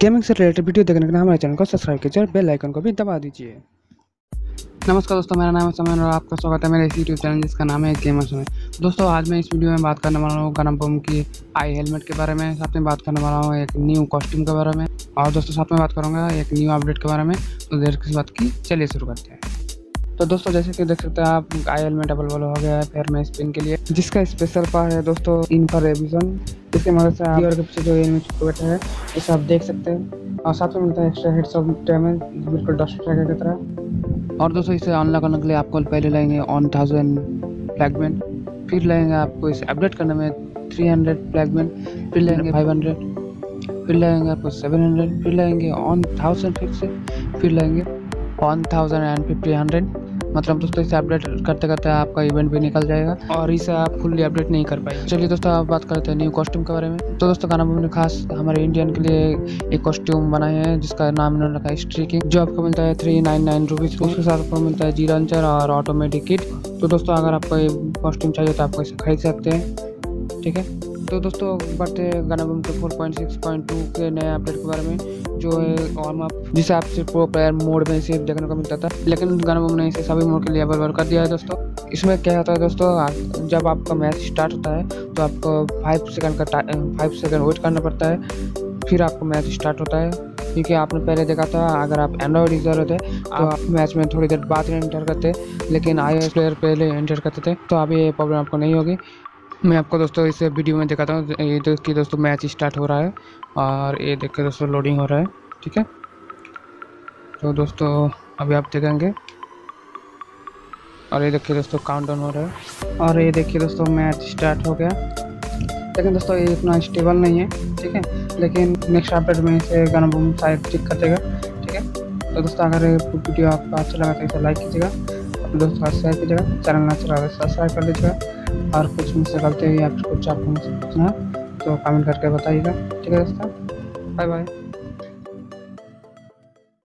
Gaming से related video देखने के लिए हमारे चैनल को सब्सक्राइब कीजिए और बेल आइकन को भी दबा दीजिए। नमस्कार दोस्तों, मेरा नाम है समन और आपका स्वागत है मेरे इस यूट्यूब चैनल जिसका नाम है गेमर समय दोस्तों, आज मैं इस वीडियो में बात करने वाला हूँ गनम बम की आई हेलमेट के बारे में। साथ में बात करने वाला हूँ एक न्यू कॉस्ट्यूम के बारे में। और दोस्तों, साथ में बात करूँगा एक न्यू अपडेट के बारे में। तो देर किस बात की, चलिए शुरू करते हैं। तो दोस्तों, जैसे कि देख सकते हैं आप, आई हेलमेट वाला हो गया है फेयर में स्पिन के लिए, जिसका स्पेशल पार है दोस्तों इनका रेविजन इसके मदद से आप के पीछे जो एनिमी चिपको बैठा है इसे आप देख सकते हैं। और साथ में मिलता है एक्स्ट्रा हेड्स ऑफ़ डैमेज बिल्कुल डस्ट ट्रैकर की तरह। और दोस्तों इसे अनलॉक करने के लिए आपको पहले लेंगे वन थाउज़ेंड फ्लैगमेंट फिर लेंगे आपको इसे अपडेट करने में थ्री हंड्रेड फ्लैगमेंट फिर लेंगे फाइव हंड्रेड फिर लेंगे आपको सेवन हंड्रेड फिर लेंगे वन थाउज़ेंड फिर से फिर लेंगे one thousand and fifty hundred मतलब दोस्तों, इसे अपडेट करते करते आपका इवेंट भी निकल जाएगा और इसे आप फुल्ली अपडेट नहीं कर पाएँगे। चलिए दोस्तों आप बात करते हैं न्यू कॉस्ट्यूम के बारे में। तो दोस्तों गाना ने खास हमारे इंडियन के लिए एक कॉस्ट्यूम बनाए हैं, जिसका नाम इन्होंने रखा है स्ट्रीकिंग जो आपको मिलता है थ्री नाइन नाइन रुपीज़ उसके साथ आपको मिलता है जी लंचर और ऑटोमेटिक किट तो दोस्तों, अगर आपको ये कॉस्ट्यूम चाहिए तो आपको इसे खरीद सकते हैं। ठीक है? तो दोस्तों बढ़ते गाना बम के four point six point two के नए अपडेट के बारे में, जो है वार्म अप जिसे आप सिर्फ़ प्रो प्लेयर मोड में सिर्फ़ देखने को मिलता था, लेकिन गाना बम ने इसे सभी मोड के लिए अवेलेबल कर दिया है दोस्तों। इसमें क्या होता है दोस्तों जब आपका मैच स्टार्ट होता है तो आपको फाइव सेकंड का फाइव सेकंड वेट करना पड़ता है, फिर आपको मैच स्टार्ट होता है। क्योंकि आपने पहले देखा था, अगर आप एंड्रॉइड यूज़र होते तो आप मैच में थोड़ी देर बाद एंटर करते, लेकिन आई प्लेयर पहले एंटर करते थे तो अभी ये प्रॉब्लम आपको नहीं होगी। मैं आपको दोस्तों इस वीडियो में दिखाता हूँ। ये तो कि दोस्तों मैच स्टार्ट हो रहा है और ये देख के दोस्तों लोडिंग हो रहा है, ठीक है? तो दोस्तों, अभी आप देखेंगे। और ये देखिए दोस्तों काउंट डाउन हो रहा है। और ये देखिए दोस्तों, मैच स्टार्ट हो गया। लेकिन दोस्तों, ये इतना स्टेबल नहीं है, ठीक है? लेकिन नेक्स्ट अपडेट में इसे गाना बूम शायद ठीक कर देगा, ठीक है? तो दोस्तों, अगर वीडियो आपको अच्छा लगा तो इसे लाइक कीजिएगा। दोस्तों शेयर कीजिएगा। चैनल ना चला सब्सक्राइब कर लीजिएगा। और कुछ मुझसे गलती हुई या कुछ आपको मुझसे पूछना है तो कमेंट करके बताइएगा। ठीक है दोस्तों? Bye bye